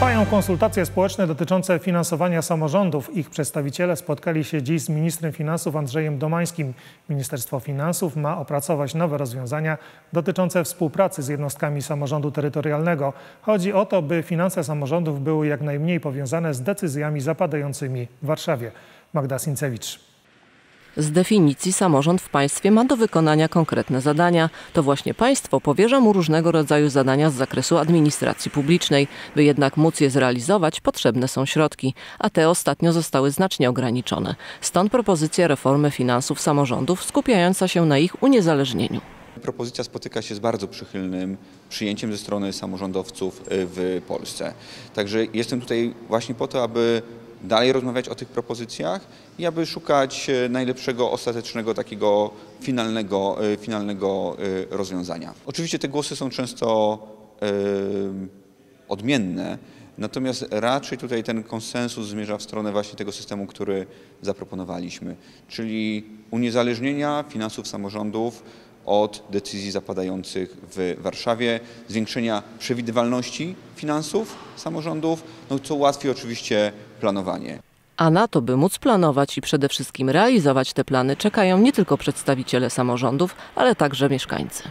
Trwają konsultacje społeczne dotyczące finansowania samorządów. Ich przedstawiciele spotkali się dziś z ministrem finansów Andrzejem Domańskim. Ministerstwo Finansów ma opracować nowe rozwiązania dotyczące współpracy z jednostkami samorządu terytorialnego. Chodzi o to, by finanse samorządów były jak najmniej powiązane z decyzjami zapadającymi w Warszawie. Magda Sincewicz. Z definicji samorząd w państwie ma do wykonania konkretne zadania. To właśnie państwo powierza mu różnego rodzaju zadania z zakresu administracji publicznej. By jednak móc je zrealizować, potrzebne są środki, a te ostatnio zostały znacznie ograniczone. Stąd propozycja reformy finansów samorządów skupiająca się na ich uniezależnieniu. Propozycja spotyka się z bardzo przychylnym przyjęciem ze strony samorządowców w Polsce. Także jestem tutaj właśnie po to, aby dalej rozmawiać o tych propozycjach i aby szukać e, najlepszego, ostatecznego, takiego finalnego, e, finalnego e, rozwiązania. Oczywiście te głosy są często odmienne, natomiast raczej tutaj ten konsensus zmierza w stronę właśnie tego systemu, który zaproponowaliśmy, czyli uniezależnienia finansów samorządów od decyzji zapadających w Warszawie, zwiększenia przewidywalności finansów samorządów, no co ułatwi oczywiście planowanie. A na to, by móc planować i przede wszystkim realizować te plany, czekają nie tylko przedstawiciele samorządów, ale także mieszkańcy.